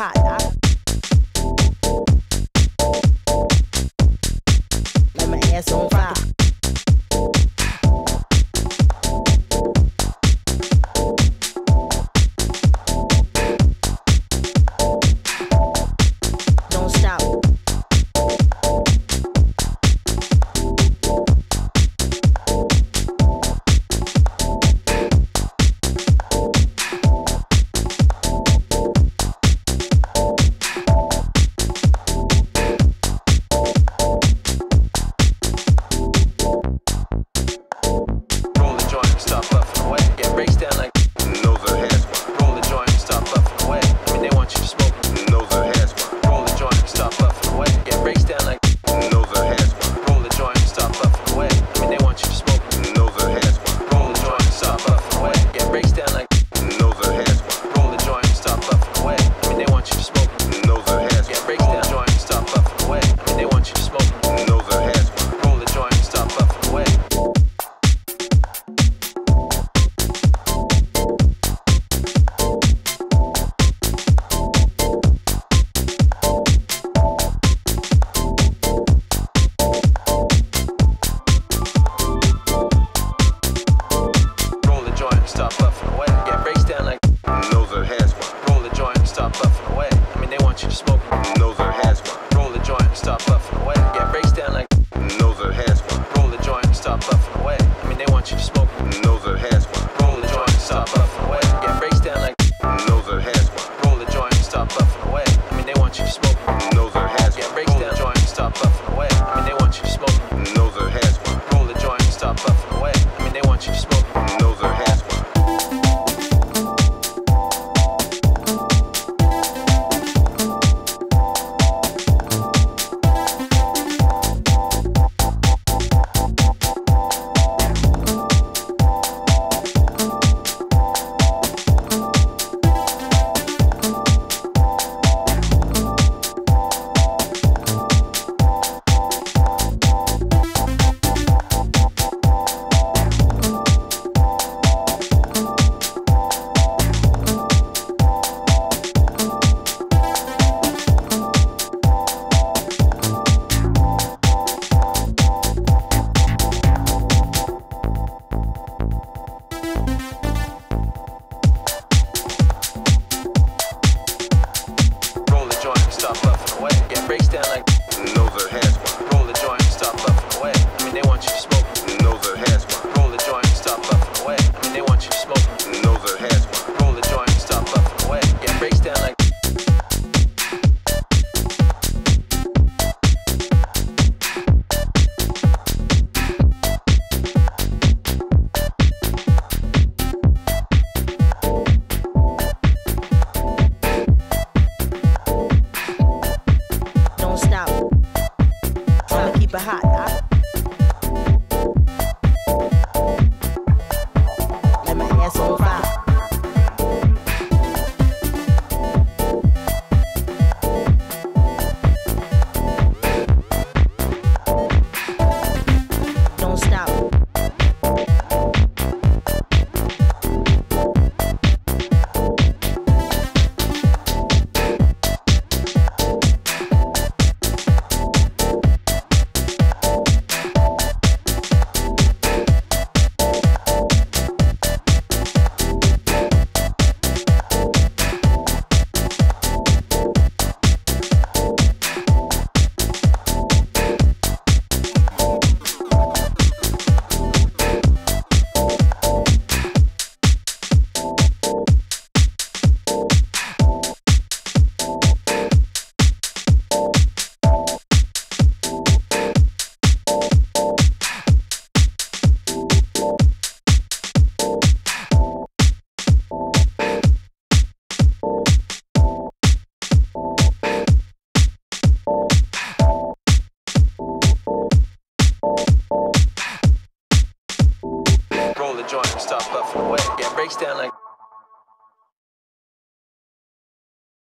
hot. start puffing away. I mean, they want you to smoke. Those are has one. Roll the joint and start puffing away. Yeah, breaks down like. Those are has one. Roll the joint and start puffing away. I mean, they want you to smoke. Those are has one. Roll the joint and start puffing asshole. breaks down like